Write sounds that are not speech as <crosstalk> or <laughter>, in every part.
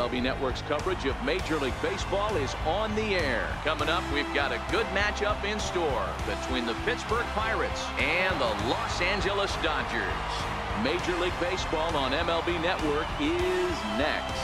MLB Network's coverage of Major League Baseball is on the air. Coming up, we've got a good matchup in store between the Pittsburgh Pirates and the Los Angeles Dodgers. Major League Baseball on MLB Network is next.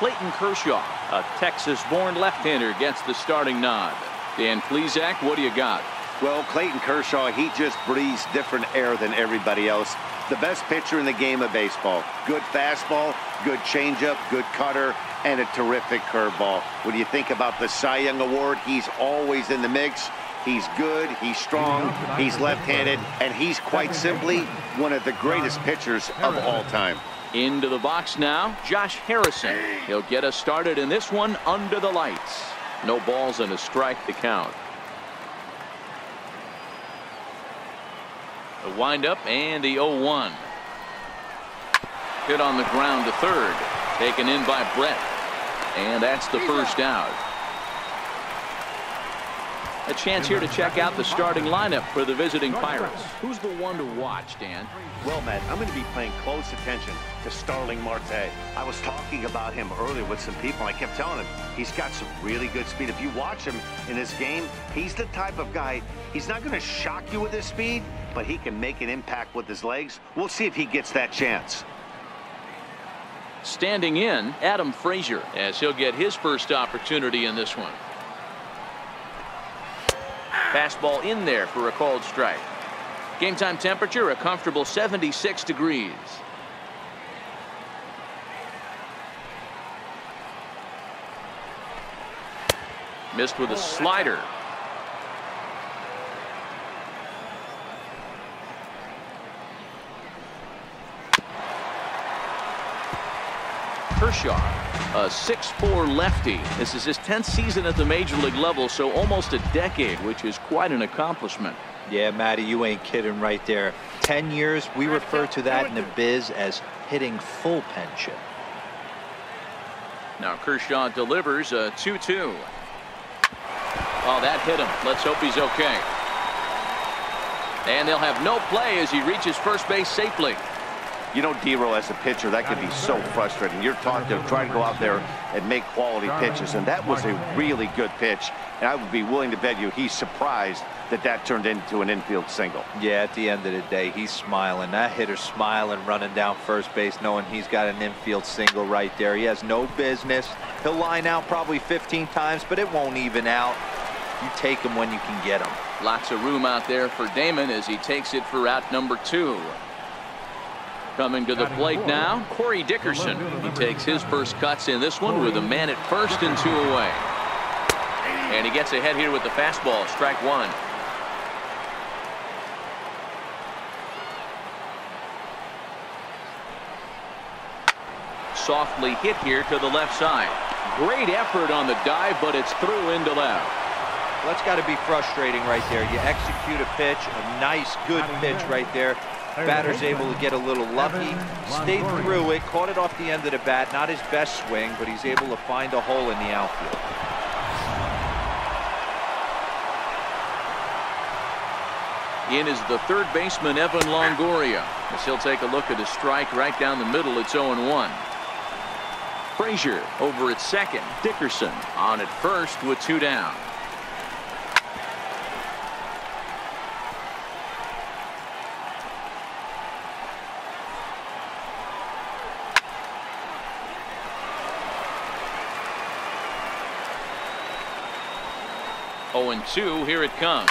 Clayton Kershaw, a Texas-born left-hander, gets the starting nod. Dan Plesac, what do you got? Well, Clayton Kershaw, he just breathes different air than everybody else. The best pitcher in the game of baseball. Good fastball, good changeup, good cutter, and a terrific curveball. When you think about the Cy Young Award, he's always in the mix. He's good, he's strong, he's left-handed, and he's quite simply one of the greatest pitchers of all time. Into the box now, Josh Harrison. He'll get us started in this one under the lights. No balls and a strike to count. The windup and the 0-1. Hit on the ground to third. Taken in by Brett. And that's the first out. A chance here to check out the starting lineup for the visiting Pirates. Who's the one to watch, Dan? Well, Matt, I'm going to be paying close attention to Starling Marte. I was talking about him earlier with some people. I kept telling him he's got some really good speed. If you watch him in this game, he's the type of guy, he's not going to shock you with his speed, but he can make an impact with his legs. We'll see if he gets that chance. Standing in, Adam Frazier, as he'll get his first opportunity in this one. Fastball in there for a called strike. Game time temperature a comfortable 76 degrees. Missed with a slider. Kershaw, a 6'4 lefty. This is his 10th season at the major league level, so almost a decade, which is quite an accomplishment. Yeah, Matty, you ain't kidding right there. 10 years, we refer to that in the biz as hitting full pension. Now Kershaw delivers a 2-2. Oh, that hit him. Let's hope he's okay. And they'll have no play as he reaches first base safely. You know, Dero, as a pitcher, that could be so frustrating. You're taught to try to go out there and make quality pitches, and that was a really good pitch. And I would be willing to bet you he's surprised that that turned into an infield single. Yeah, at the end of the day, he's smiling. That hitter's smiling, running down first base, knowing he's got an infield single right there. He has no business. He'll line out probably 15 times, but it won't even out. You take him when you can get him. Lots of room out there for Damon as he takes it for out number two. Coming to the plate now, Corey Dickerson. He takes his first cuts in this one with a man at first and two away. And he gets ahead here with the fastball, strike one. Softly hit here to the left side. Great effort on the dive, but it's through into left. Well, that's got to be frustrating right there. You execute a pitch, a nice, good pitch right there. Batter's able to get a little lucky, stayed through it, caught it off the end of the bat. Not his best swing, but he's able to find a hole in the outfield. In is the third baseman, Evan Longoria. As he'll take a look at a strike right down the middle. It's 0-1. Frazier over at second. Dickerson on at first with two down. Oh and 2 here it comes.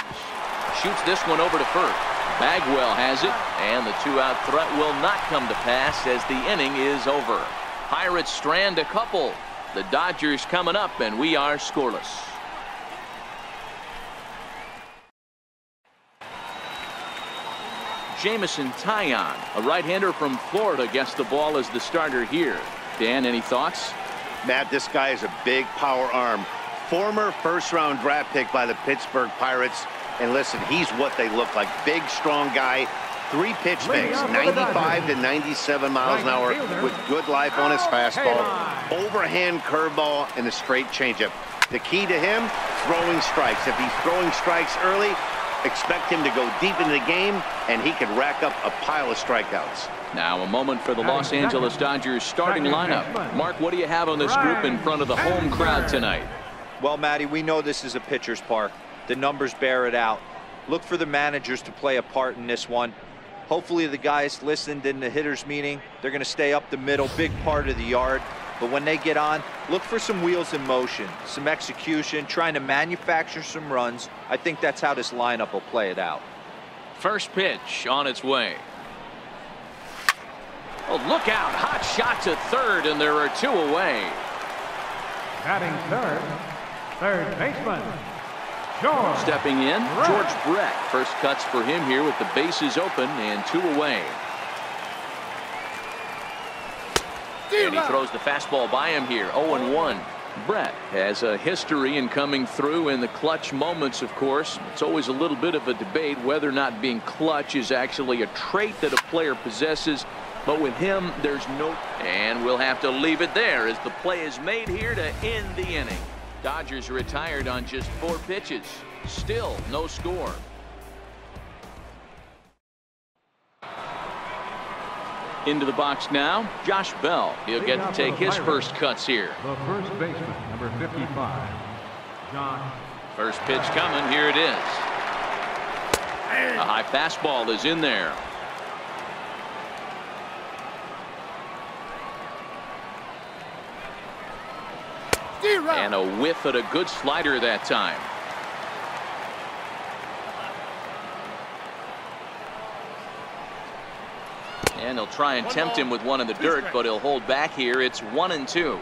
Shoots this one over to first. Bagwell has it and the two out threat will not come to pass as the inning is over. Pirates strand a couple. The Dodgers coming up and we are scoreless. Jameson Taillon, a right-hander from Florida, gets the ball as the starter here. Dan, any thoughts? Matt, this guy is a big power arm. Former first-round draft pick by the Pittsburgh Pirates. And listen, he's what they look like. Big, strong guy. Three pitch makes, 95 to 97 miles an hour with good life on his fastball. Overhand curveball and a straight changeup. The key to him, throwing strikes. If he's throwing strikes early, Expect him to go deep into the game, and he can rack up a pile of strikeouts. Now a moment for the Los Angeles Dodgers starting lineup. Mark, what do you have on this group in front of the home crowd tonight? Well, Matty, we know this is a pitcher's park. The numbers bear it out. Look for the managers to play a part in this one. Hopefully the guys listened in the hitters meeting. They're going to stay up the middle, big part of the yard. But when they get on, look for some wheels in motion, some execution, trying to manufacture some runs. I think that's how this lineup will play it out. First pitch on its way. Oh, look out. Hot shot to third, and there are two away. Batting third, third baseman, George. Stepping in, George Brett. First cuts for him here with the bases open and two away. And he throws the fastball by him here. 0-1. Brett has a history in coming through in the clutch moments, of course. It's always a little bit of a debate whether or not being clutch is actually a trait that a player possesses. But with him, there's no... And we'll have to leave it there as the play is made here to end the inning. Dodgers retired on just four pitches. Still no score. Into the box now, Josh Bell. He'll get to take his first cuts here. The first baseman, number 55, John. First pitch coming. Here it is. A high fastball is in there. And a whiff at a good slider that time. And he'll try and tempt him with one in the dirt, but he'll hold back here. It's one and two.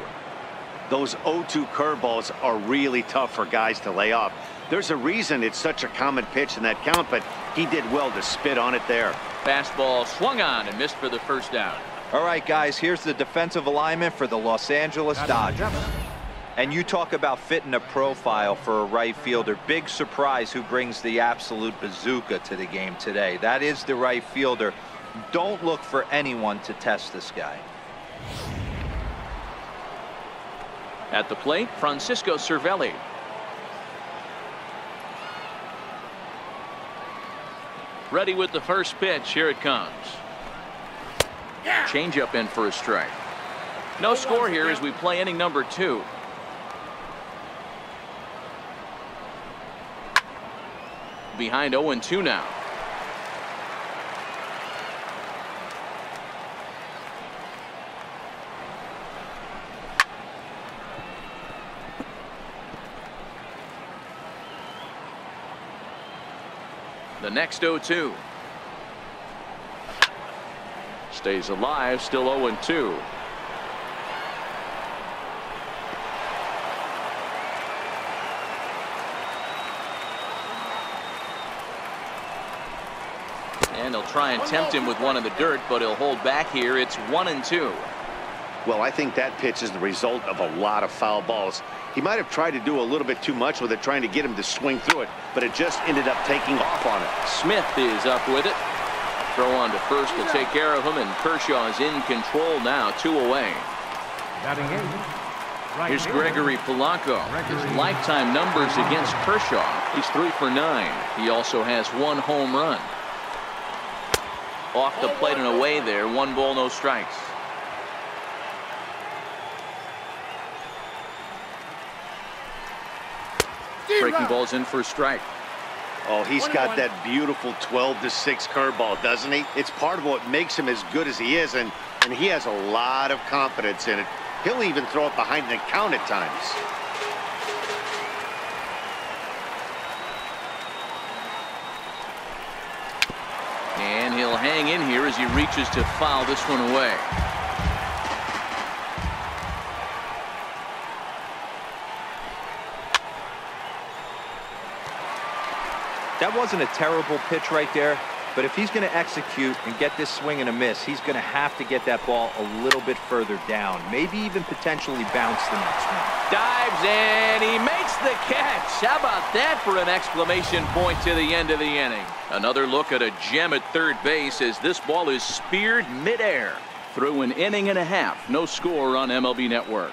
Those 0-2 curveballs are really tough for guys to lay off. There's a reason it's such a common pitch in that count, but he did well to spit on it there. Fastball swung on and missed for the first down. All right, guys, here's the defensive alignment for the Los Angeles Dodgers. And you talk about fitting a profile for a right fielder. Big surprise who brings the absolute bazooka to the game today. That is the right fielder. Don't look for anyone to test this guy. At the plate, Francisco Cervelli. Ready with the first pitch. Here it comes. Changeup in for a strike. No score here as we play inning number two. Behind 0-2 now. The next 0-2. Stays alive, still 0-2. Try and tempt him with one in the dirt, but he'll hold back here. It's one and two. Well, I think that pitch is the result of a lot of foul balls. He might have tried to do a little bit too much with it, trying to get him to swing through it, but it just ended up taking off on it. Smith is up with it. Throw on to first to take care of him, and Kershaw is in control now, two away. Batting eighth. Right Here's Gregory Polanco. His lifetime numbers against Kershaw. He's three for nine. He also has one home run. Off the plate and away there. One ball, no strikes. Breaking balls in for a strike. Oh, he's got that beautiful 12 to 6 curveball, doesn't he? It's part of what makes him as good as he is, and, and he has a lot of confidence in it. He'll even throw it behind the count at times. And he'll hang in here as he reaches to foul this one away. That wasn't a terrible pitch right there, but if he's going to execute and get this swing and a miss, he's going to have to get that ball a little bit further down, maybe even potentially bounce the next one. Dives and he makes the catch. How about that for an exclamation point to the end of the inning? Another look at a gem at third base as this ball is speared midair. Through an inning and a half, no score on MLB Network.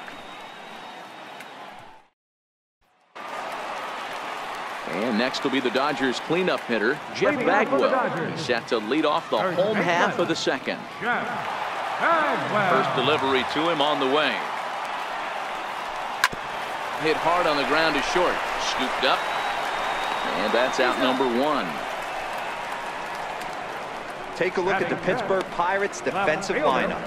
And next will be the Dodgers cleanup hitter, Jeff Bagwell. He's set to lead off the home half of the second. First delivery to him on the way. Hit hard on the ground to short. Scooped up. And that's out number one. Take a look at the Pittsburgh Pirates defensive lineup.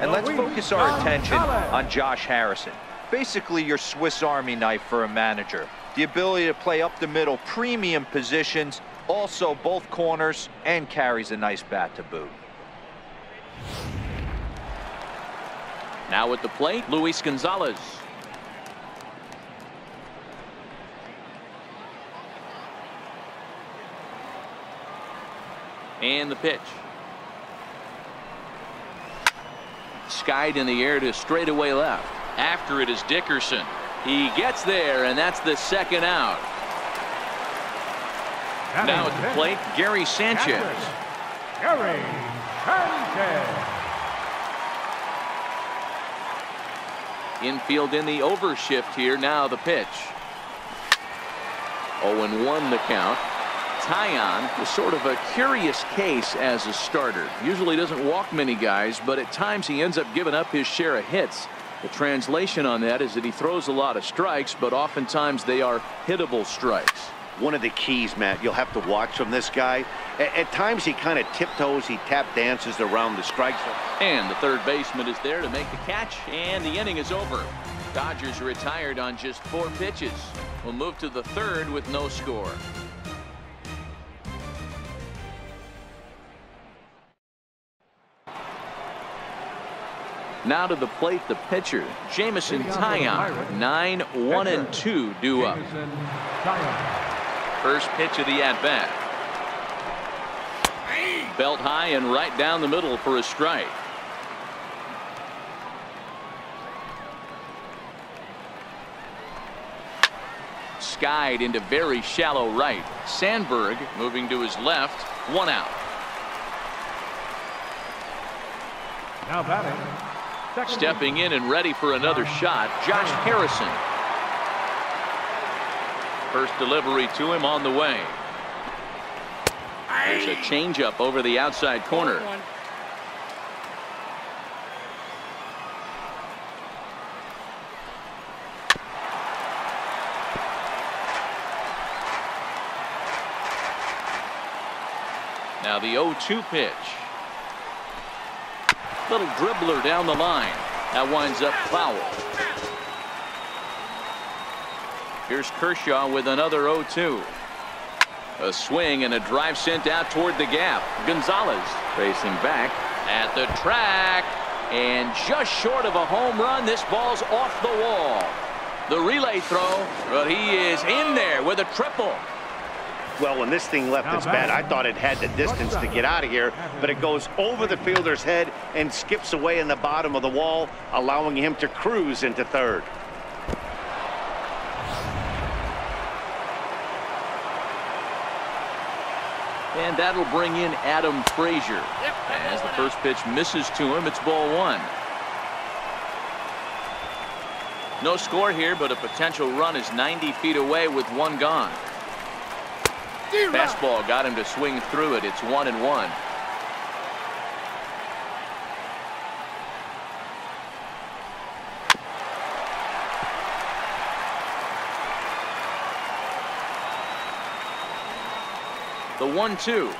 And let's focus our attention on Josh Harrison. Basically your Swiss Army knife for a manager the ability to play up the middle, premium positions, also both corners, and carries a nice bat to boot. Now at the plate, Luis Gonzalez. And the pitch. Skied in the air to straightaway left. After it is Dickerson. He gets there, and that's the second out. Now at the plate, Gary Sanchez. Gary Sanchez. Infield in the overshift here. Now the pitch. 0-1 the count. Taillon is sort of a curious case as a starter. Usually doesn't walk many guys, but at times he ends up giving up his share of hits. The translation on that is that he throws a lot of strikes, but oftentimes they are hittable strikes. One of the keys, Matt, you'll have to watch from this guy. At, at times he kind of tiptoes, he tap dances around the strike zone. And the third baseman is there to make the catch, and the inning is over. Dodgers retired on just four pitches. We'll move to the third with no score. Now to the plate, the pitcher, Jameson Taillon. 9, 1, and 2 due up. First pitch of the at-bat. Belt high and right down the middle for a strike. Skied into very shallow right. Sandberg moving to his left. One out. Now batting Stepping in and ready for another shot, Josh Harrison. First delivery to him on the way. There's a changeup over the outside corner. Now the 0-2 pitch. Little dribbler down the line. That winds up foul. Here's Kershaw with another 0-2. A swing and a drive sent out toward the gap. Gonzalez facing back at the track. And just short of a home run, this ball's off the wall. The relay throw, but he is in there with a triple. Well, when this thing left its bat, I thought it had the distance to get out of here, but it goes over the fielder's head and skips away in the bottom of the wall, allowing him to cruise into third. And that'll bring in Adam Frazier. As the first pitch misses to him, it's ball one. No score here, but a potential run is 90 feet away with one gone. Fastball got him to swing through it. It's one and one. The one-two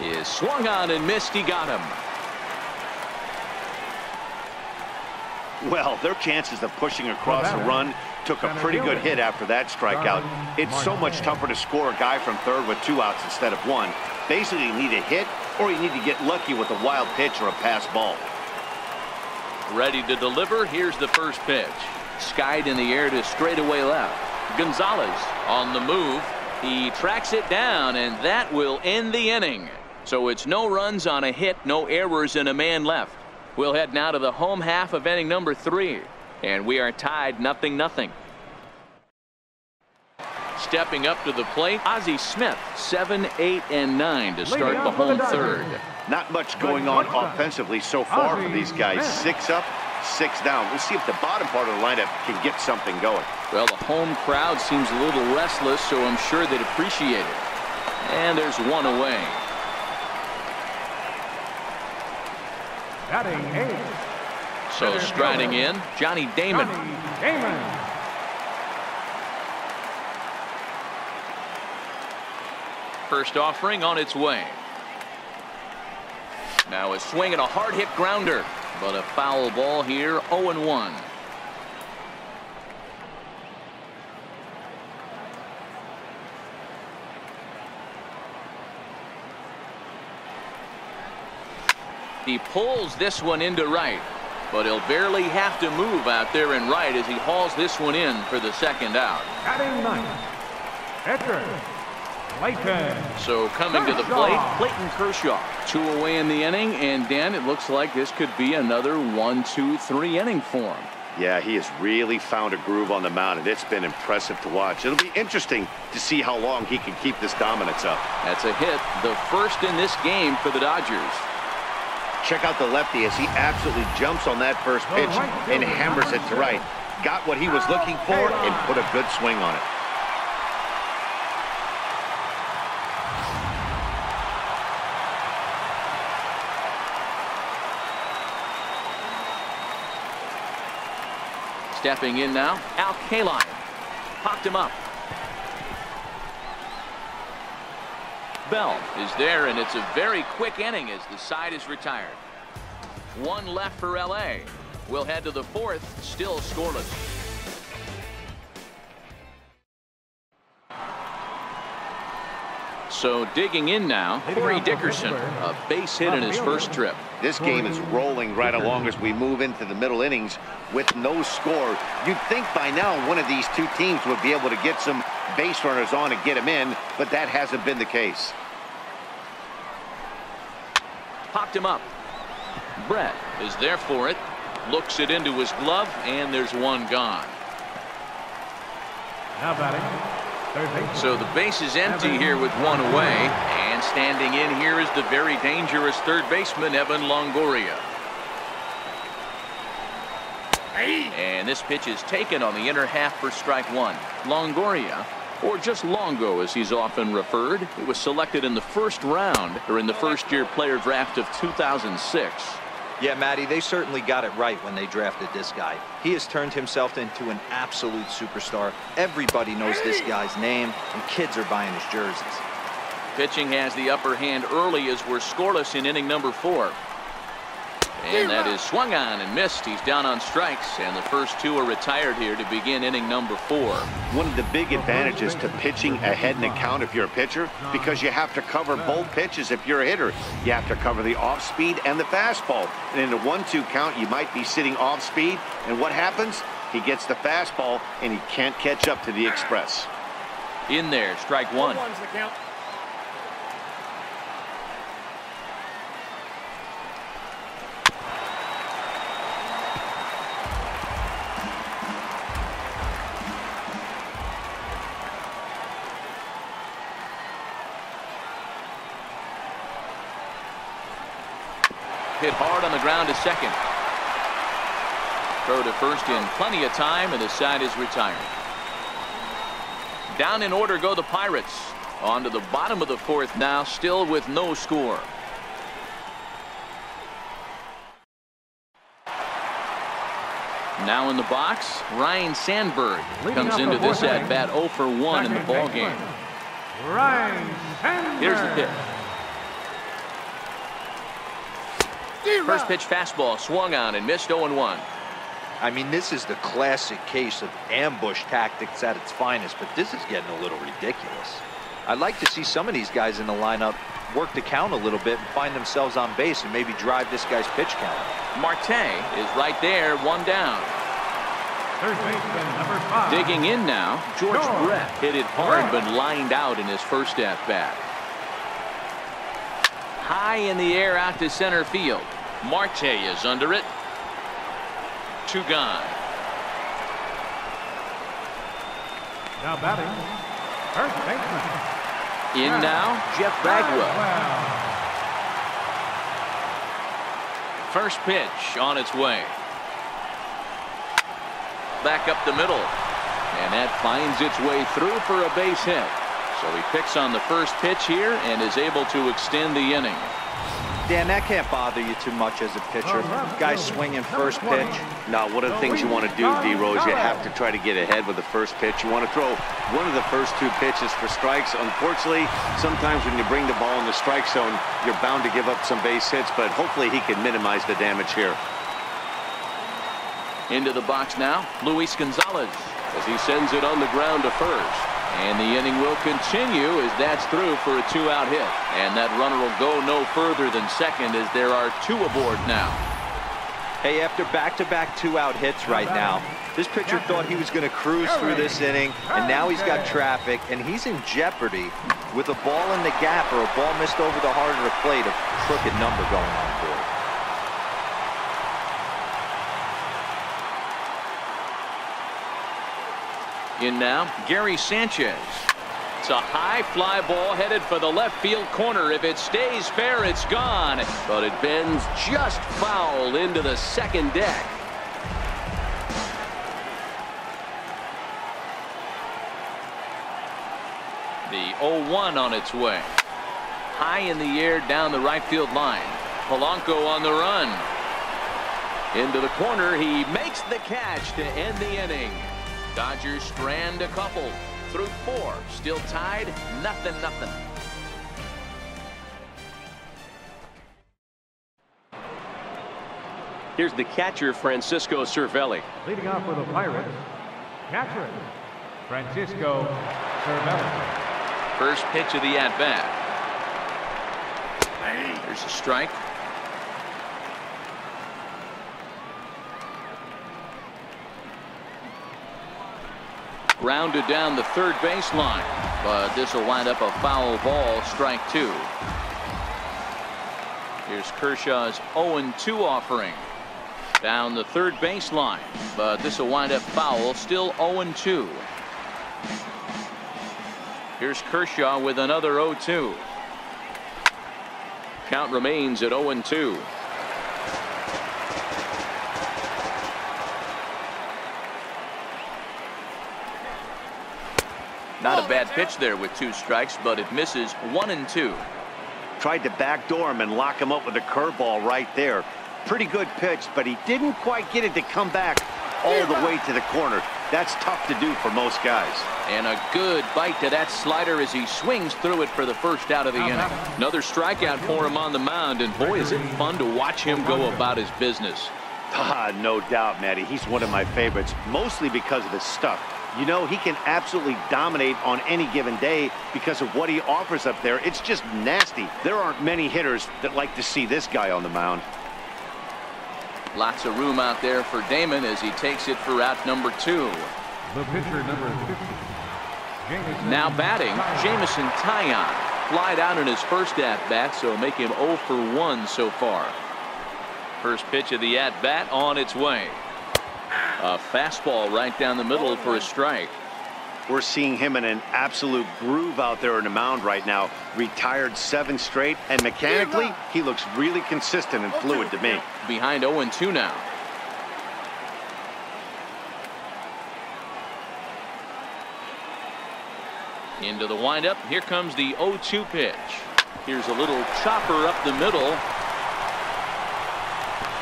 is swung on and missed. He got him. Well, their chances of pushing across a run took a pretty good hit after that strikeout. It's so much tougher to score a guy from third with two outs instead of one. Basically, you need a hit or you need to get lucky with a wild pitch or a pass ball. Ready to deliver. Here's the first pitch. Skied in the air to straightaway left. Gonzalez on the move. He tracks it down, and that will end the inning. So it's no runs on a hit, no errors, and a man left. We'll head now to the home half of inning number three. And we are tied nothing nothing. Stepping up to the plate, Ozzie Smith, 7, 8, and 9 to start the home third. Not much going on offensively so far for these guys. Six up, six down. We'll see if the bottom part of the lineup can get something going. Well, the home crowd seems a little restless, so I'm sure they'd appreciate it. And there's one away. Batting eight. So striding in, Johnny Damon. Johnny Damon. First offering on its way. Now a swing and a hard hit grounder, but a foul ball here 0 1. He pulls this one into right, but he'll barely have to move out there in right as he hauls this one in for the second out. Batting ninth. Pitcher. Clayton. So coming to the plate, Clayton Kershaw. Two away in the inning, and Dan, it looks like this could be another one, two, three inning for him. Yeah, he has really found a groove on the mound, and it's been impressive to watch. It'll be interesting to see how long he can keep this dominance up. That's a hit, the first in this game for the Dodgers. Check out the lefty as he absolutely jumps on that first oh, pitch and hammers it to right. Got what he was looking for and put a good swing on it. Stepping in now, Al Kaline. Popped him up. Bell is there, and it's a very quick inning as the side is retired. One left for L.A. We'll head to the fourth, still scoreless. So digging in now, Corey Dickerson, a base hit in his first trip. This game is rolling right along as we move into the middle innings with no score. You'd think by now one of these two teams would be able to get some base runners on and get him in, but that hasn't been the case. Popped him up. Brett is there for it. Looks it into his glove, and there's one gone. Now batting. So the base is empty here with one away. And standing in here is the very dangerous third baseman, Evan Longoria. And this pitch is taken on the inner half for strike one. Longoria, or just Longo as he's often referred, it was selected in the first round or in the first year player draft of 2006. Yeah, Matty, they certainly got it right when they drafted this guy. He has turned himself into an absolute superstar. Everybody knows this guy's name, and kids are buying his jerseys. Pitching has the upper hand early as we're scoreless in inning number four. And that is swung on and missed. He's down on strikes, and the first two are retired here to begin inning number four. One of the big advantages to pitching ahead in the count if you're a pitcher, because you have to cover both pitches if you're a hitter. You have to cover the off speed and the fastball. And in a one-two count, you might be sitting off speed, and what happens? He gets the fastball, and he can't catch up to the express. In there, strike one. Hit hard on the ground to second. Throw to first in plenty of time, and the side is retired. Down in order go the Pirates. On to the bottom of the fourth now, still with no score. Now in the box, Ryne Sandberg comes into this at bat 0 for 1 in the ball game. Ryne Sandberg. Here's the pitch. First pitch fastball swung on and missed 0 1. I mean, this is the classic case of ambush tactics at its finest, but this is getting a little ridiculous. I'd like to see some of these guys in the lineup work the count a little bit and find themselves on base and maybe drive this guy's pitch count. Marte is right there, one down. Third baseman, number five. Digging in now, George George Brett hit it hard but lined out in his first at bat. High in the air out to center field. Marte is under it. Two gone. Now batting. First baseman. In now, Jeff Bagwell. First pitch on its way. Back up the middle. And that finds its way through for a base hit. So he picks on the first pitch here and is able to extend the inning. Dan, that can't bother you too much as a pitcher. Guy swinging first pitch. Now, one of the things you want to do, D-Rose, you have to try to get ahead with the first pitch. You want to throw one of the first two pitches for strikes. Unfortunately, sometimes when you bring the ball in the strike zone, you're bound to give up some base hits, but hopefully he can minimize the damage here. Into the box now, Luis Gonzalez as he sends it on the ground to first. And the inning will continue as that's through for a two-out hit. And that runner will go no further than second as there are two aboard now. Hey, after back-to-back two-out hits right now, this pitcher thought he was going to cruise through this inning, and now he's got traffic, and he's in jeopardy with a ball in the gap or a ball missed over the heart of the plate, a crooked number going on board. In now, Gary Sanchez. It's a high fly ball headed for the left field corner. If it stays fair, it's gone. But it bends just foul into the second deck. The 0-1 on its way. High in the air down the right field line. Polanco on the run. Into the corner. He makes the catch to end the inning. Dodgers strand a couple through four. Still tied, nothing, nothing. Here's the catcher, Francisco Cervelli. Leading off for the Pirates, catcher, Francisco Cervelli. First pitch of the at-bat. There's a strike. Grounded down the third baseline. But this will wind up a foul ball, strike two. Here's Kershaw's 0-2 offering. Down the third baseline. But this will wind up foul, still 0-2. Here's Kershaw with another 0-2. Count remains at 0-2. Not a bad pitch there with two strikes, but it misses one and two. Tried to backdoor him and lock him up with a curveball right there. Pretty good pitch, but he didn't quite get it to come back all the way to the corner. That's tough to do for most guys. And a good bite to that slider as he swings through it for the first out of the inning. Another strikeout for him on the mound, and boy, is it fun to watch him go about his business. Ah, no doubt, Matty. He's one of my favorites, mostly because of his stuff. You know, he can absolutely dominate on any given day because of what he offers up there. It's just nasty. There aren't many hitters that like to see this guy on the mound. Lots of room out there for Damon as he takes it for out number two. The pitcher number 50. Jameson Now batting, Jameson Taillon. Flied out in his first at-bat, so make him 0 for 1 so far. First pitch of the at-bat on its way. A fastball right down the middle for a strike. We're seeing him in an absolute groove out there in the mound right now. Retired seven straight, and mechanically, he looks really consistent and fluid to me. Behind 0 2 now. Into the windup. Here comes the 0-2 pitch. Here's a little chopper up the middle.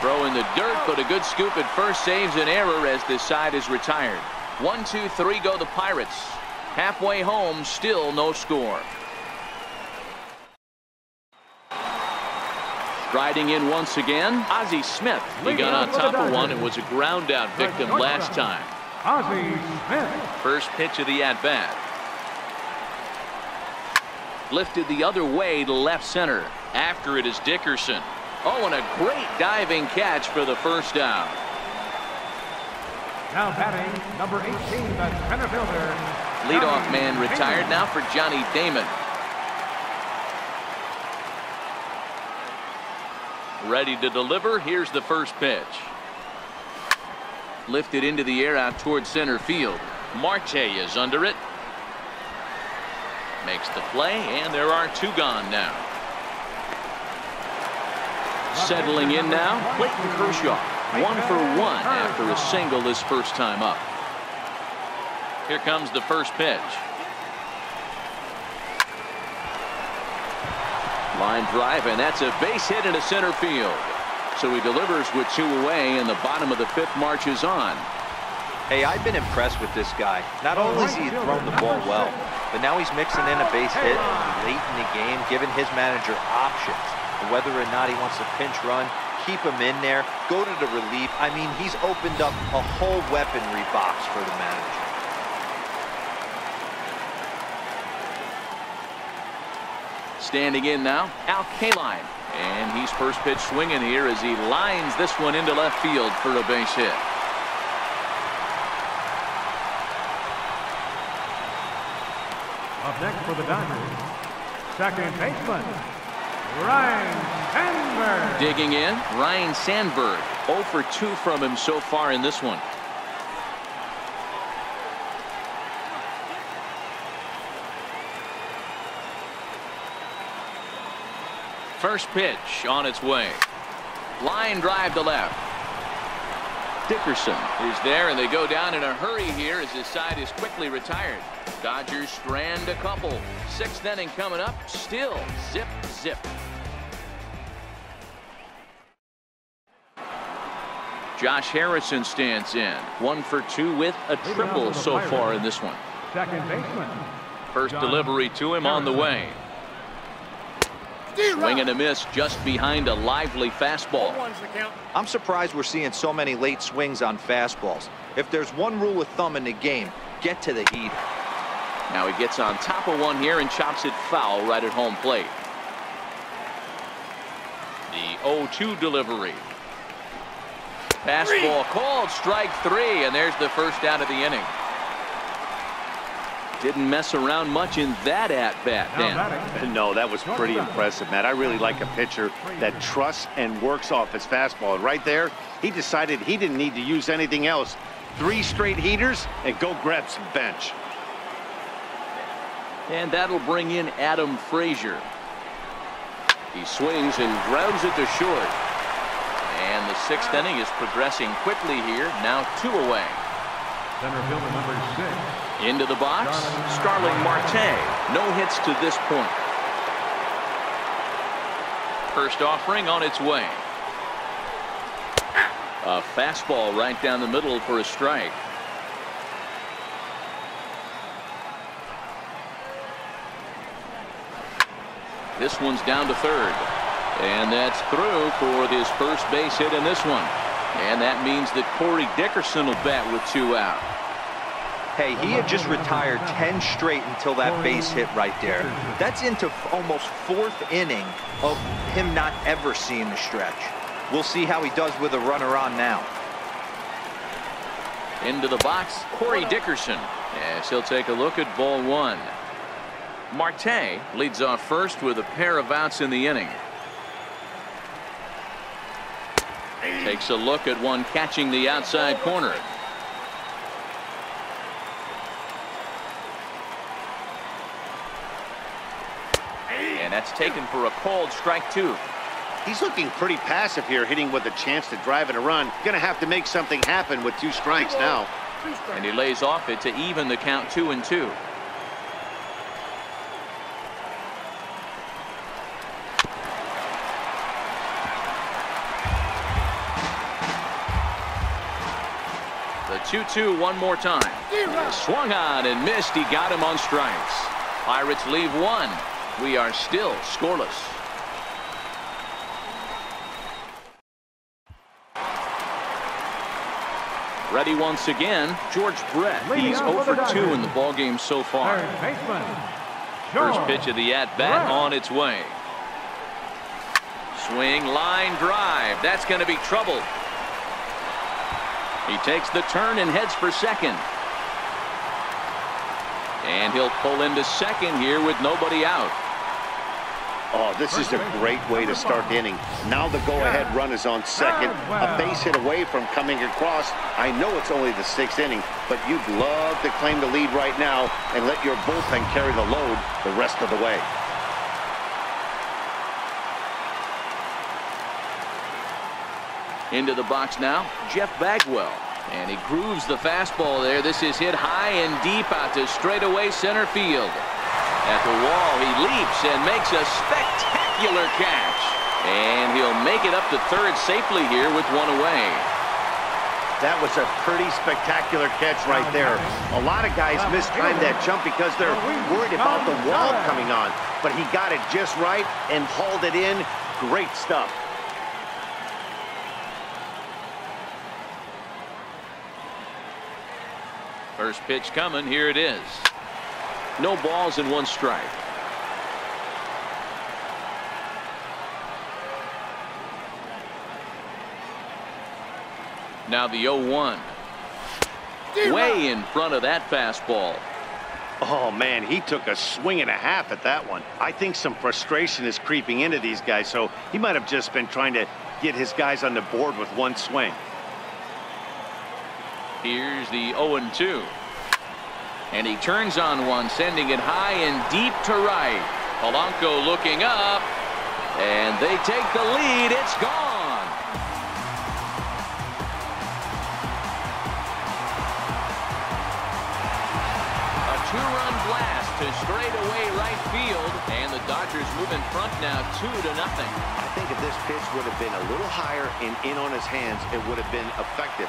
Throw in the dirt, but a good scoop at first saves an error as this side is retired. One, two, three go the Pirates. Halfway home, still no score. Striding in once again, Ozzie Smith. He got on top of one and was a ground out victim last time. Ozzie Smith. First pitch of the at-bat. Lifted the other way to left center. After it is Dickerson. Oh, and a great diving catch for the first down. Now batting, number 18, the center fielder. Leadoff man retired now for Johnny Damon. Ready to deliver. Here's the first pitch. Lifted into the air out towards center field. Marte is under it. Makes the play, and there are two gone now. Settling in now, Clayton Kershaw. One for one after a single this first time up. Here comes the first pitch. Line drive, and that's a base hit into center field. So he delivers with two away, and the bottom of the fifth marches on. Hey, I've been impressed with this guy. Not only has he thrown the ball well, but now he's mixing in a base hit late in the game, giving his manager options. Whether or not he wants to pinch run, keep him in there, go to the relief. I mean, he's opened up a whole weaponry box for the manager. Standing in now, Al Kaline. And he's first pitch swinging here as he lines this one into left field for a base hit. Up next for the Dodgers, second baseman, Ryne Sandberg. Digging in, Ryne Sandberg. 0 for 2 from him so far in this one. First pitch on its way. Line drive to left. Dickerson is there, and they go down in a hurry here as his side is quickly retired. Dodgers strand a couple. Sixth inning coming up. Still zip, zip. Josh Harrison stands in. One for two with a triple so far in this one. Second baseman. First delivery to him on the way. Swing and a miss just behind a lively fastball. I'm surprised we're seeing so many late swings on fastballs. If there's one rule of thumb in the game, get to the heat. Now he gets on top of one here and chops it foul right at home plate. The 0-2 delivery. Fastball called strike three and there's the first out of the inning. Didn't mess around much in that at bat, Dan. No, that was pretty impressive, Matt. I really like a pitcher that trusts and works off his fastball. And right there, he decided he didn't need to use anything else. Three straight heaters and go grab some bench. And that'll bring in Adam Frazier. He swings and grounds it to short. And the sixth inning is progressing quickly here. Now two away. Center fielder number six. Into the box, Starling Marte. No hits to this point. First offering on its way. A fastball right down the middle for a strike. This one's down to third. And that's through for this first base hit in this one. And that means that Corey Dickerson will bat with two out. Hey, he had just retired 10 straight until that base hit right there. That's into almost fourth inning of him not ever seeing the stretch. We'll see how he does with a runner on now. Into the box, Corey Dickerson. Yes, he'll take a look at ball one. Marte leads off first with a pair of outs in the inning. Takes a look at one catching the outside corner. And that's taken for a called strike two. He's looking pretty passive here, hitting with a chance to drive it a run. Gonna have to make something happen with two strikes now. And he lays off it to even the count two and two. The 2-2 one more time. Swung on and missed. He got him on strikes. Pirates leave one. We are still scoreless. Ready once again, George Brett. He's 0 for 2 in the ballgame so far. First pitch of the at-bat on its way. Swing, line drive. That's going to be trouble. He takes the turn and heads for second. And he'll pull into second here with nobody out. Oh, this is a great way to start the inning. Now the go-ahead run is on second. Oh, a base hit away from coming across. I know it's only the sixth inning, but you'd love to claim the lead right now and let your bullpen carry the load the rest of the way. Into the box now, Jeff Bagwell. And he grooves the fastball there. This is hit high and deep out to straightaway center field. At the wall, he leaps and makes a spectacular catch. And he'll make it up to third safely here with one away. That was a pretty spectacular catch right there. A lot of guys mistime that jump because they're worried about the wall coming on. But he got it just right and hauled it in. Great stuff. First pitch coming. Here it is. No balls and one strike. Now the 0-1. Way in front of that fastball. Oh, man, he took a swing and a half at that one. I think some frustration is creeping into these guys, so he might have just been trying to get his guys on the board with one swing. Here's the 0-2. And he turns on one, sending it high and deep to right. Polanco looking up. And they take the lead. It's gone. A two-run blast to straightaway right field. And the Dodgers move in front now two to nothing. I think if this pitch would have been a little higher and in on his hands, it would have been effective.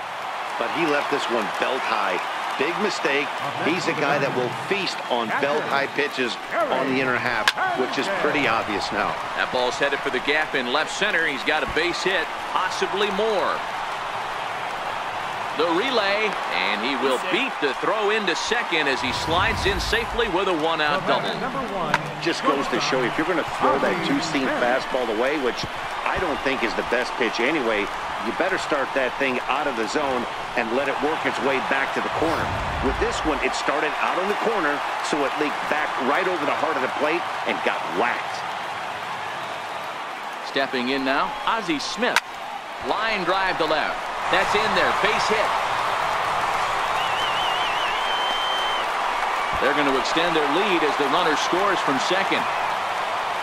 But he left this one belt high. Big mistake. He's a guy that will feast on belt high pitches on the inner half, which is pretty obvious now. That ball's headed for the gap in left center. He's got a base hit, possibly more. The relay, and he will beat the throw into second as he slides in safely with a one-out double. Just goes to show you, if you're going to throw that two-seam fastball away, which I don't think is the best pitch anyway, you better start that thing out of the zone and let it work its way back to the corner. With this one, it started out on the corner, so it leaked back right over the heart of the plate and got whacked. Stepping in now, Ozzie Smith. Line drive to left. That's in there. Base hit. They're going to extend their lead as the runner scores from second.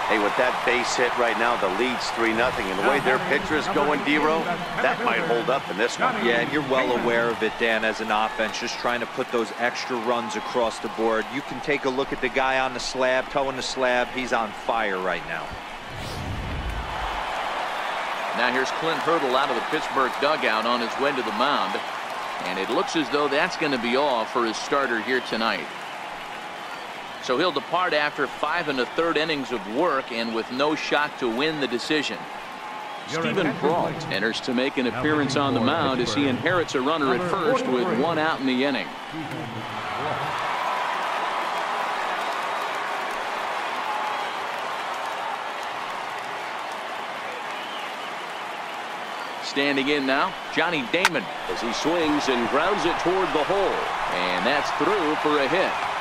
Hey, with that base hit right now, the lead's 3-0. And the way their pitcher is going, Dero, that might hold up in this one. Yeah, and you're well aware of it, Dan, as an offense, just trying to put those extra runs across the board. You can take a look at the guy on the slab, toeing the slab. He's on fire right now. Now here's Clint Hurdle out of the Pittsburgh dugout on his way to the mound. And it looks as though that's going to be all for his starter here tonight. So he'll depart after five and a third innings of work and with no shot to win the decision. Steven Brault enters to make an appearance on the mound as he inherits a runner at first with one out in the inning. Standing in now, Johnny Damon as he swings and grounds it toward the hole. And that's through for a hit.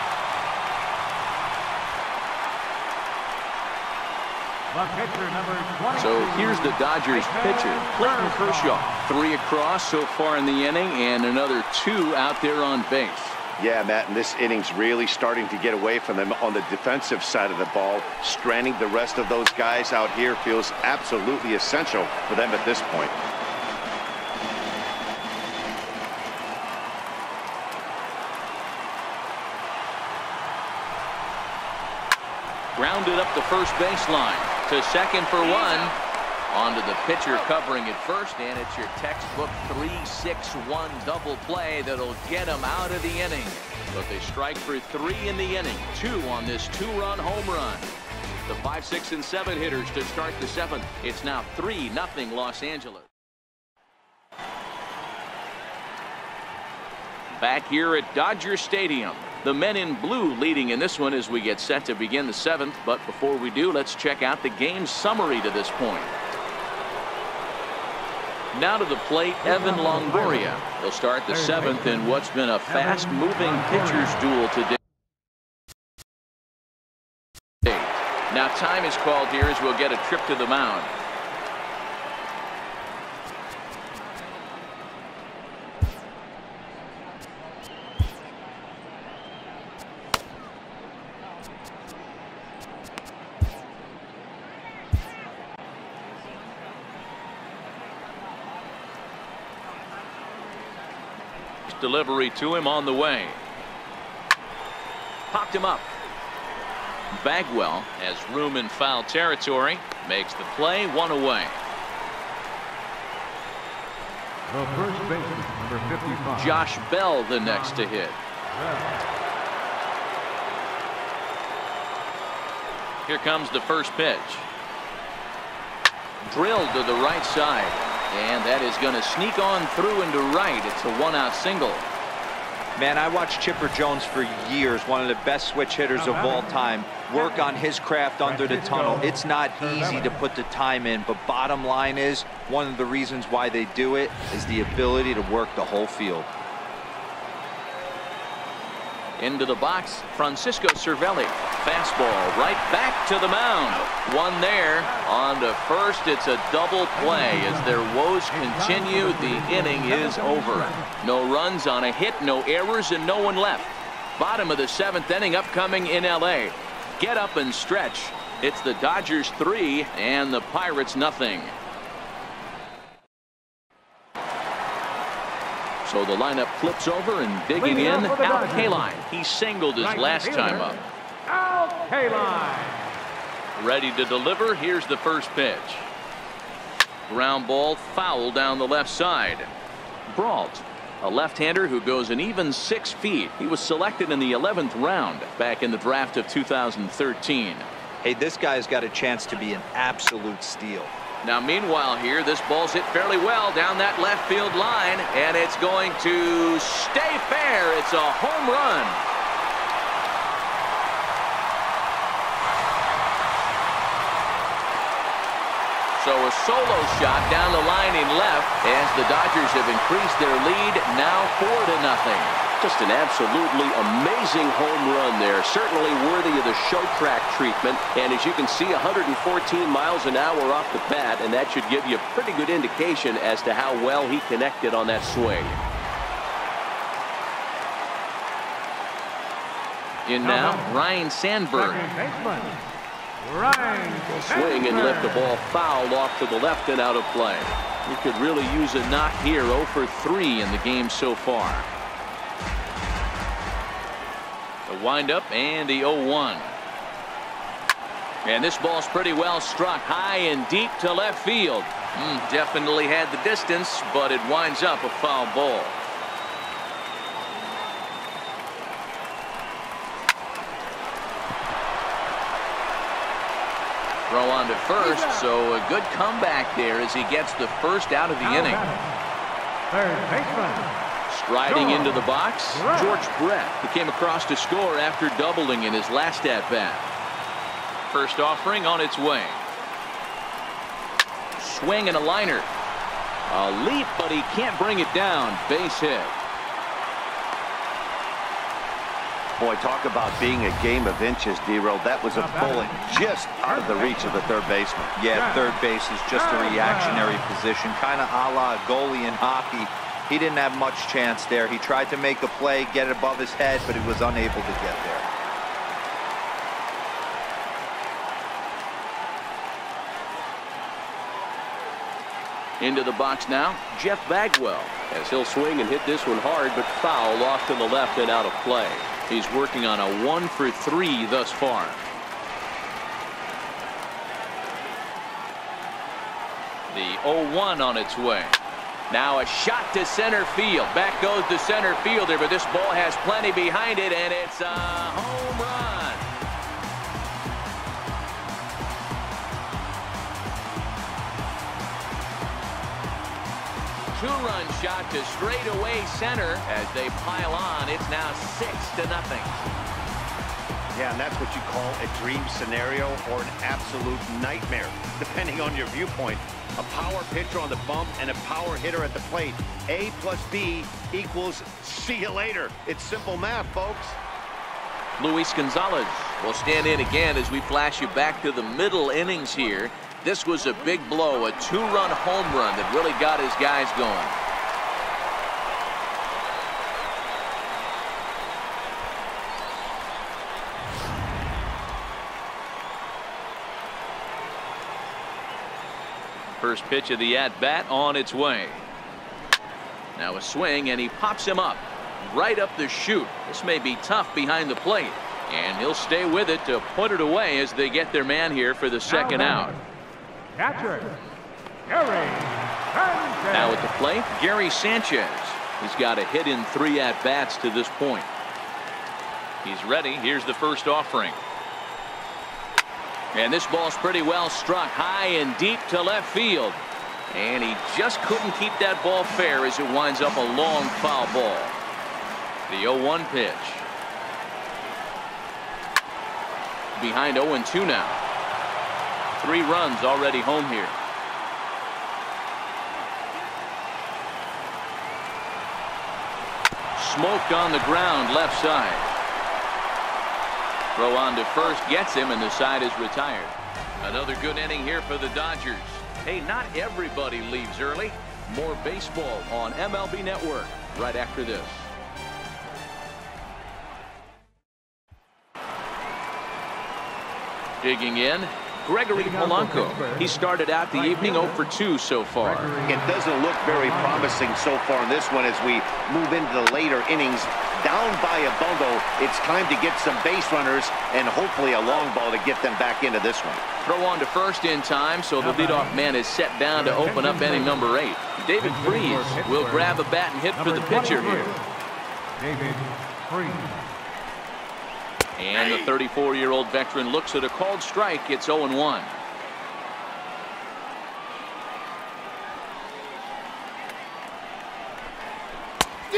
So here's the Dodgers pitcher, Clayton Kershaw. Three across so far in the inning and another two out there on base. Yeah, Matt, and this inning's really starting to get away from them on the defensive side of the ball. Stranding the rest of those guys out here feels absolutely essential for them at this point. Grounded up the first baseline to second for one. Onto the pitcher covering it first, and it's your textbook 3-6-1 double play that'll get him out of the inning. But they strike for three in the inning, two on this two-run home run. The five, six, and seven hitters to start the seventh. It's now 3 nothing Los Angeles. Back here at Dodger Stadium. The men in blue leading in this one as we get set to begin the seventh. But before we do, let's check out the game summary to this point. Now to the plate, Evan Longoria. He'll start the seventh in what's been a fast-moving pitcher's duel today. Now time is called here as we'll get a trip to the mound. Delivery to him on the way. Popped him up. Bagwell has room in foul territory. Makes the play one away. The first baseman, number 55. Josh Bell the next to hit. Here comes the first pitch. Drilled to the right side. And that is going to sneak on through into right. It's a one out single. Man, I watched Chipper Jones for years, one of the best switch hitters of all time. Work on his craft under the tunnel. It's not easy to put the time in, but bottom line is, one of the reasons why they do it is the ability to work the whole field. Into the box, Francisco Cervelli. Fastball right back to the mound. One there. On to first. It's a double play as their woes continue. The inning is over. No runs on a hit, no errors, and no one left. Bottom of the seventh inning upcoming in L.A. Get up and stretch. It's the Dodgers three and the Pirates nothing. So the lineup flips over and digging in, Al Kaline. He singled his last time up. Al Kaline. Ready to deliver. Here's the first pitch. Ground ball foul down the left side. Brault, a left-hander who goes an even six feet. He was selected in the 11th round back in the draft of 2013. Hey, this guy's got a chance to be an absolute steal. Now, meanwhile, here, this ball's hit fairly well down that left field line, and it's going to stay fair. It's a home run. So a solo shot down the line in left as the Dodgers have increased their lead now four to nothing. Just an absolutely amazing home run there. Certainly worthy of the show track treatment. And as you can see, 114 miles an hour off the bat, and that should give you a pretty good indication as to how well he connected on that swing. In now, Ryne Sandberg. Second baseman, Swing and lift the ball foul off to the left and out of play. He could really use a knock here 0 for 3 in the game so far. Windup and the 0-1. And this ball's pretty well struck high and deep to left field. Mm, definitely had the distance, but it winds up a foul ball. Throw on to first, so a good comeback there as he gets the first out of the inning. Third baseman, Striding George into the box, George Brett, who came across to score after doubling in his last at bat. First offering on its way. Swing and a liner. A leap, but he can't bring it down. Base hit. Boy, talk about being a game of inches, D-Roll. That was a bullet just out of the reach of the third baseman. Yeah, third base is just a reactionary position, kind of a la goalie in hockey. He didn't have much chance there. He tried to make a play, get it above his head, but he was unable to get there. Into the box now, Jeff Bagwell. As he'll swing and hit this one hard, but foul off to the left and out of play. He's working on a one for three thus far. The 0-1 on its way. Now a shot to center field. Back goes the center fielder, but this ball has plenty behind it, and it's a home run. Two-run shot to straightaway center as they pile on. It's now six to nothing. Yeah, and that's what you call a dream scenario or an absolute nightmare, depending on your viewpoint. A power pitcher on the bump and a power hitter at the plate. A plus B equals see you later. It's simple math, folks. Luis Gonzalez will stand in again as we flash you back to the middle innings here. This was a big blow, a two-run home run that really got his guys going. First pitch of the at-bat on its way. Now a swing, and he pops him up right up the chute. This may be tough behind the plate. And he'll stay with it to put it away as they get their man here for the second out. Catcher, Gary Sanchez. Now at the plate, Gary Sanchez. He's got a hit in three at-bats to this point. He's ready. Here's the first offering. And this ball's pretty well struck high and deep to left field. And he just couldn't keep that ball fair as it winds up a long foul ball. The 0-1 pitch. Behind 0-2 now. Three runs already home here. Smoked on the ground left side. Throw on to first gets him and the side is retired. Another good inning here for the Dodgers. Hey, not everybody leaves early. More baseball on MLB Network right after this. Digging in, Gregory Polanco. He started out the evening 0 for 2 so far. It doesn't look very promising so far in this one as we move into the later innings. Down by a bundle, it's time to get some base runners and hopefully a long ball to get them back into this one. Throw on to first in time, so the leadoff man is set down to open up inning number eight. David Freese will grab a bat and hit for the pitcher here. David Freese. And the 34-year-old veteran looks at a called strike. It's 0-1.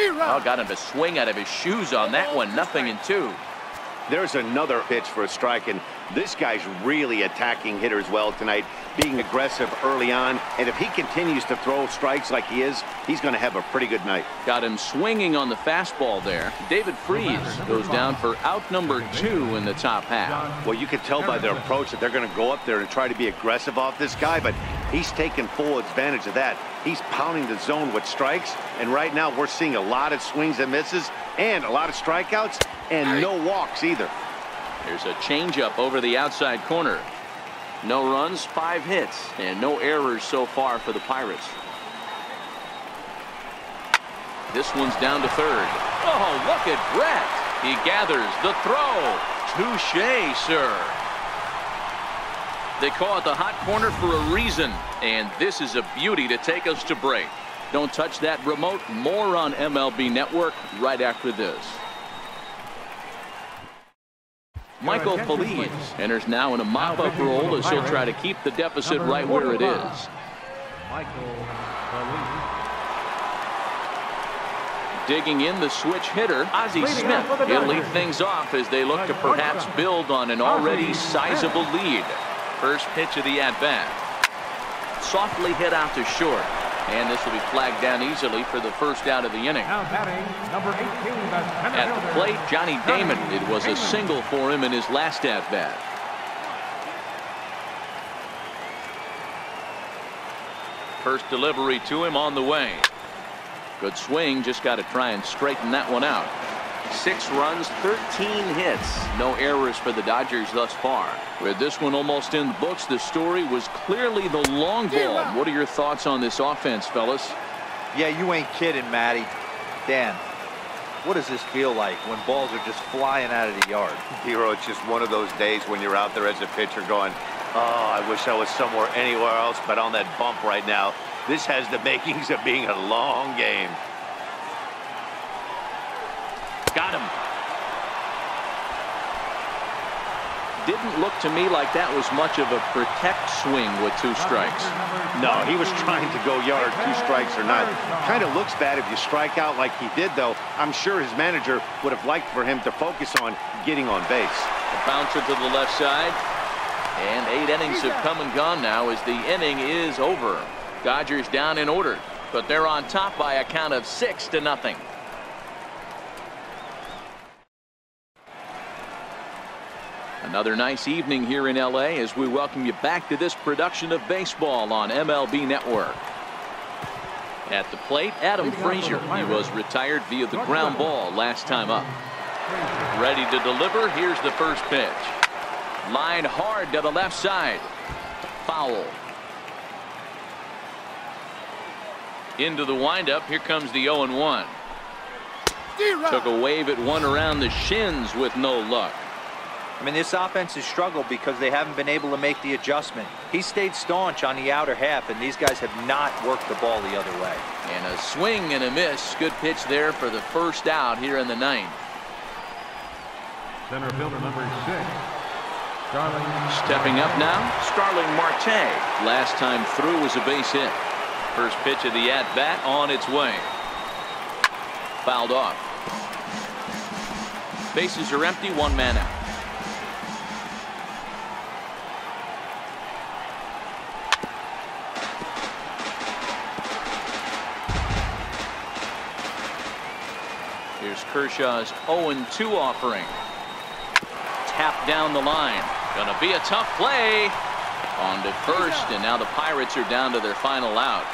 Oh, got him to swing out of his shoes on that one. Nothing in two. There's another pitch for a strike, and this guy's really attacking hitters well tonight, being aggressive early on. And if he continues to throw strikes like he is, he's going to have a pretty good night. Got him swinging on the fastball there. David Freese goes down for out number two in the top half. Well, you can tell by their approach that they're going to go up there and try to be aggressive off this guy, but he's taking full advantage of that. He's pounding the zone with strikes, and right now we're seeing a lot of swings and misses and a lot of strikeouts and no walks either. There's a changeup over the outside corner. No runs, five hits, and no errors so far for the Pirates. This one's down to third. Oh, look at Brett. He gathers the throw. Touche, sir. They call it the hot corner for a reason, and this is a beauty to take us to break. Don't touch that remote. More on MLB Network right after this. Michael Feliz enters now in a mop-up role as he'll try to keep the deficit right where it is. Michael Feliz. Digging in the switch hitter, Ozzie Smith. He'll lead things off as they look to perhaps build on an already sizable lead. First pitch of the at-bat. Softly hit out to short. And this will be flagged down easily for the first out of the inning. Now batting, number 18, the At the plate, Johnny Damon. It was a single for him in his last at-bat. First delivery to him on the way. Good swing. Just got to try and straighten that one out. Six runs, 13 hits. No errors for the Dodgers thus far. With this one almost in the books, the story was clearly the long ball. What are your thoughts on this offense, fellas? Yeah, you ain't kidding, Matty. Dan, what does this feel like when balls are just flying out of the yard? Hero, it's just one of those days when you're out there as a pitcher going, oh, I wish I was somewhere anywhere else but on that bump right now. This has the <laughs> makings of being a long game. Got him. Didn't look to me like that was much of a protect swing with two strikes. No, he was trying to go yard, two strikes or not. Kind of looks bad if you strike out like he did, though. I'm sure his manager would have liked for him to focus on getting on base. A bouncer to the left side. And eight innings have come and gone now as the inning is over. Dodgers down in order, but they're on top by a count of six to nothing. Another nice evening here in LA as we welcome you back to this production of baseball on MLB Network. At the plate, Adam Frazier. He was retired via the ground ball last time up. Ready to deliver. Here's the first pitch. Line hard to the left side. Foul. Into the windup. Here comes the 0 1. Took a wave at one around the shins with no luck. I mean, this offense has struggled because they haven't been able to make the adjustment. He stayed staunch on the outer half, and these guys have not worked the ball the other way. And a swing and a miss. Good pitch there for the first out here in the ninth. Center fielder number six, Starling. Stepping up now, Starling Marte. Last time through was a base hit. First pitch of the at-bat on its way. Fouled off. Bases are empty, one man out. Kershaw's 0-2 offering. Tap down the line. Gonna be a tough play. On to first, and now the Pirates are down to their final out.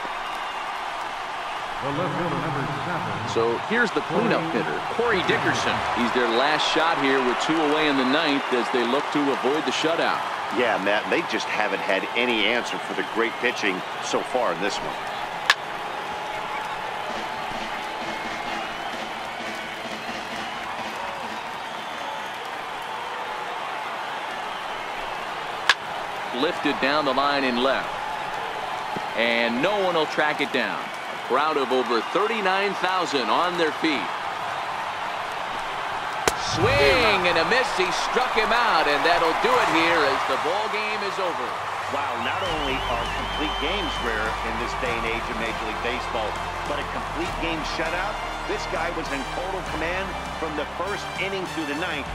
So here's the cleanup hitter, Corey Dickerson. He's their last shot here with two away in the ninth as they look to avoid the shutout. Yeah, Matt, they just haven't had any answer for the great pitching so far in this one. Lifted down the line and left. And no one will track it down. Crowd of over 39,000 on their feet. Swing and a miss. He struck him out, and that'll do it here as the ball game is over. Wow, not only are complete games rare in this day and age of Major League Baseball, but a complete game shutout, this guy was in total command from the first inning through the ninth.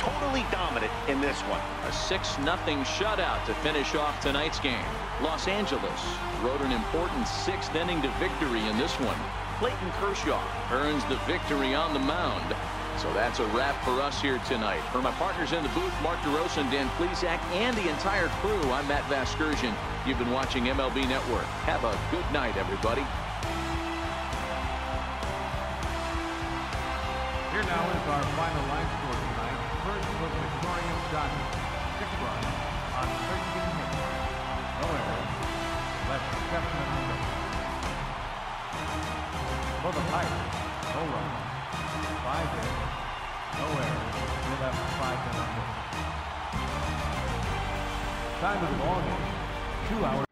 Totally dominant in this one. A 6-0 shutout to finish off tonight's game. Los Angeles wrote an important sixth inning to victory in this one. Clayton Kershaw earns the victory on the mound. So that's a wrap for us here tonight. For my partners in the booth, Mark DeRosa and Dan Plesac, and the entire crew, I'm Matt Vasgersian. You've been watching MLB Network. Have a good night, everybody. Victoria six runs on 13 hits. No errors, seven and six. For the Pirates, no runs, five hits, no errors, they left five and six. Time of the ball game, two hours.